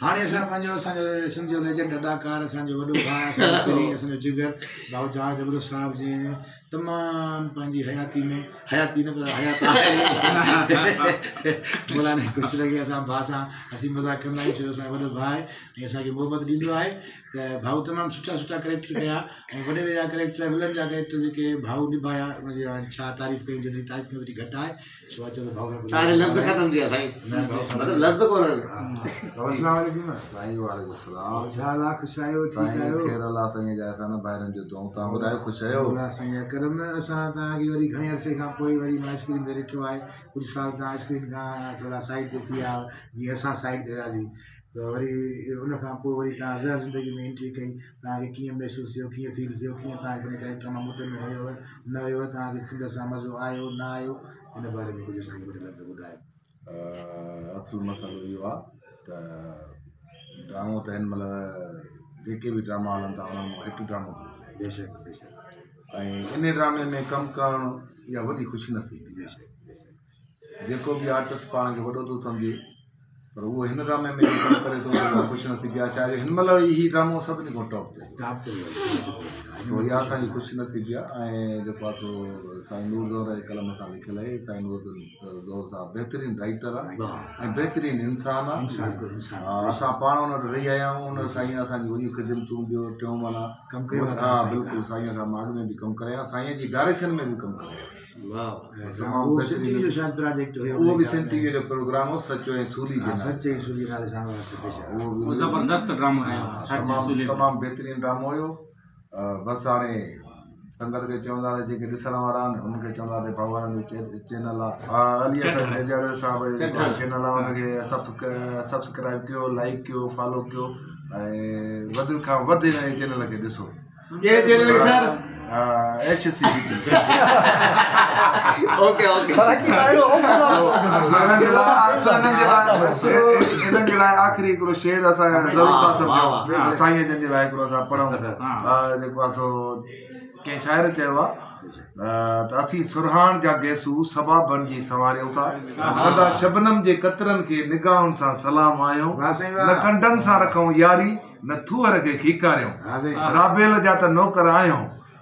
हाणे असां पंहिंजो असांजो सिंध जो लेजेंड अदाकार असांजो वॾो भाउर भाऊ जहाज अगरि साहिब तमाम पंहिंजी हयाती में हयाती न पर हयात मोला ख़ुशि लॻे असां भाउ सां हसी मज़ाक कंदा आहियूं छो असांजो वॾो भाउ आहे ऐं असांखे मुहबत ॾींदो आहे त भाऊ तमामु सुठा सुठा करेक्टर कया ऐं वॾे जा करेक्टर विलन जा करेक्टर जेके भाऊ निभाया उनजी हाणे छा अच्छा तारीफ़ कयूं जेतिरी तारीफ़ में वरी घटि आहे सो तो अचो त भाऊ ख़ुशि आहियो ठीकु जो ॿुधायो ख़ुशि आहियो घर में असां तव्हांखे वरी घणे अर्से खां पोइ वरी मां स्क्रीन ते ॾिठो आहे कुझु साल तव्हां स्क्रीन खां थोरा साइड ते थी विया जीअं असां साइड ते वियासीं त वरी उनखां पोइ वरी तव्हां ज़हर ज़िंदगी में एंट्री कई तव्हांखे कीअं महसूसु थियो कीअं फील थियो कीअं तव्हां चाहे ड्रामा मुद्द में हुयुव न हुयव तव्हांखे सिंध सां मज़ो आयो न आयो हिन बारे में कुझु असांखे कुझु ॿुधायो असुलु मसालो इहो आहे त ड्रामो त हिन महिल जेके बि ड्रामा हलनि था उनमें हिकु ड्रामो बेशक बेशक ऐं इन ड्रामे में कमु करणु इहा वॾी ख़ुशिनसीबी आहे जेको बि आर्टिस्ट पाण खे वॾो थो सम्झे पर उहो हिन ड्रामे में करे थो ख़ुशि न थीबी आहे छा हिन महिल ई ड्रामो सभिनी खां टॉप ते इहा असांजी ख़ुशि न थीबी आहे ऐं जेको आहे सो साईं नूर जे कलम सां लिखियलु आहे साईं नूर बहितरीन राइटर आहे ऐं बहितरीन इंसानु आहे हा असां पाण हुन वटि रही आया आहियूं हुन साईं असांजी वॾियूं ख़िदमतूं ॿियो टियों माना कमु कयो हा बिल्कुलु साईं में बि कमु करे डायरेक्शन में बि कमु करे मतलब हाँ, तो हाँ, हाँ, वो भी सेंटीग्रेड प्रोग्राम हो सचो ऐं सूली के सच ऐं सूली नाले सां उहो बि ज़बरदस्तु ड्रामो हुयो तमामु बहितरीनु ड्रामो हुयो बसि हाणे संगत खे चवंदा हुआ जेके ॾिसण वारा आहिनि उनखे चवंदा हुआ भाऊ वारनि जो चैनल आहे चैनल आहे हुनखे सब्सक्राइब कयो लाइक कयो फॉलो कयो ऐं वधि खां वधि हिन चैनल खे ॾिसो चयो अ सुरहान जा गेसू सबाबन जी सवारियूं था शबनम जे कतरनि खे निगाहनि सां सलाम आहियूं कंडनि सां रखूं यारी न थूअर खे खीकारियूं त नौकर आहियूं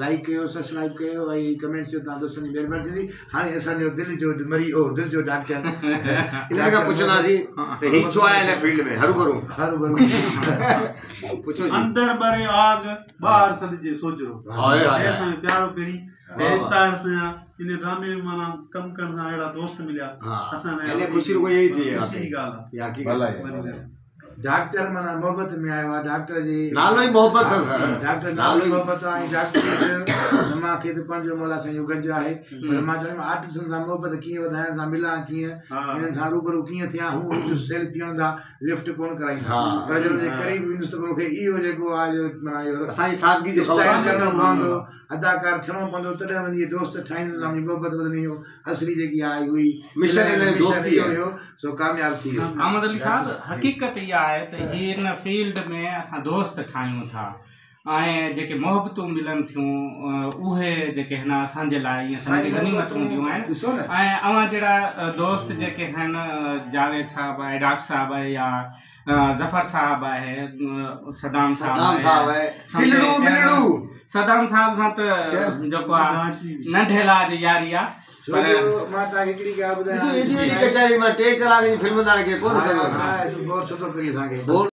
लाइक कयो सब्सक्राइब कयो ऐं कमेंट्स जो तव्हां दोस्तनि जी महिरबानी थींदी हाणे असांजो दिलि जो मरी ओ दिलि जो डॉक्टर इन खां पुछंदासीं त ही छो आहे हिन फील्ड में हरू भरू हरू भरू पुछो अंदर भरे आग ॿाहिरि सॾिजे सोजरो असांजो प्यारो पहिरीं स्टार सां इन ड्रामे में माना कमु करण सां अहिड़ा दोस्त मिलिया असां ख़ुशी रुगो इहा ई थी ॻाल्हि आहे डॉक्टर माना मोहब्बत में आयो आ डॉक्टर जी नालो ही मोहब्बत है सर डॉक्टर नालो ही मोहब्बत है डॉक्टर डॉक्टर के तो पंहिंजो मोला से युगज है पर मां चवंदुमि आर्टिस्टनि सां मोहबत कीअं वधाइण सां मिलां कीअं हिननि सां रूबरू की थिया हू सेल पीअण दा लिफ्ट कौन कराई हां पर के करीब ईंदुसि त मूंखे इहो जेको आहे माना असांजी सादगी जो स्टाइल करिणो पवंदो अदाकार थनो बंदो तड़े में ये दोस्त ठाहींदो मुंहिंजी मोहब्बत वधंदी हो असली जगी आई हुई मिशन ने दोस्ती हो सो कामयाब थी अहमद अली साहब हक़ीक़त या आहे त हिन फील्ड में असां दोस्त ठाहियूं था जेके मोहबतूं मिलनि थियूं उहे जेके ऐं दोस्त जेके आहिनि जावेद साहिबु आहे डाक साहिबु आहे या ज़फर साहिबु आहे सदाम साहिब सां त जेको आहे नंढे लाज यारी आहे मां तव्हांखे